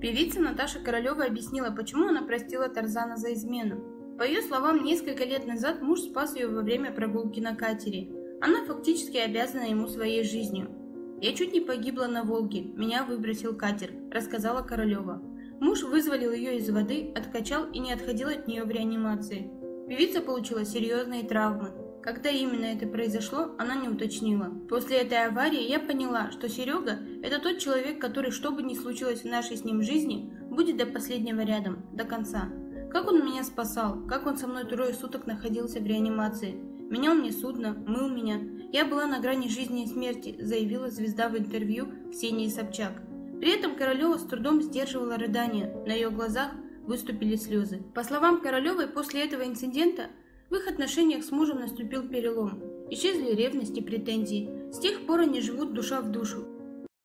Певица Наташа Королева объяснила, почему она простила Тарзана за измену. По ее словам, несколько лет назад муж спас ее во время прогулки на катере. Она фактически обязана ему своей жизнью. «Я чуть не погибла на Волге, меня выбросил катер», – рассказала Королева. Муж вызволил ее из воды, откачал и не отходил от нее в реанимации. Певица получила серьезные травмы. Когда именно это произошло, она не уточнила. После этой аварии я поняла, что Серега – это тот человек, который, что бы ни случилось в нашей с ним жизни, будет до последнего рядом, до конца. Как он меня спасал, как он со мной трое суток находился в реанимации. Менял мне судно, мыл меня. Я была на грани жизни и смерти, заявила звезда в интервью Ксении Собчак. При этом Королева с трудом сдерживала рыдания, на ее глазах выступили слезы. По словам Королевой, после этого инцидента в их отношениях с мужем наступил перелом. Исчезли ревность и претензии. С тех пор они живут душа в душу,